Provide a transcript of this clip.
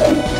you.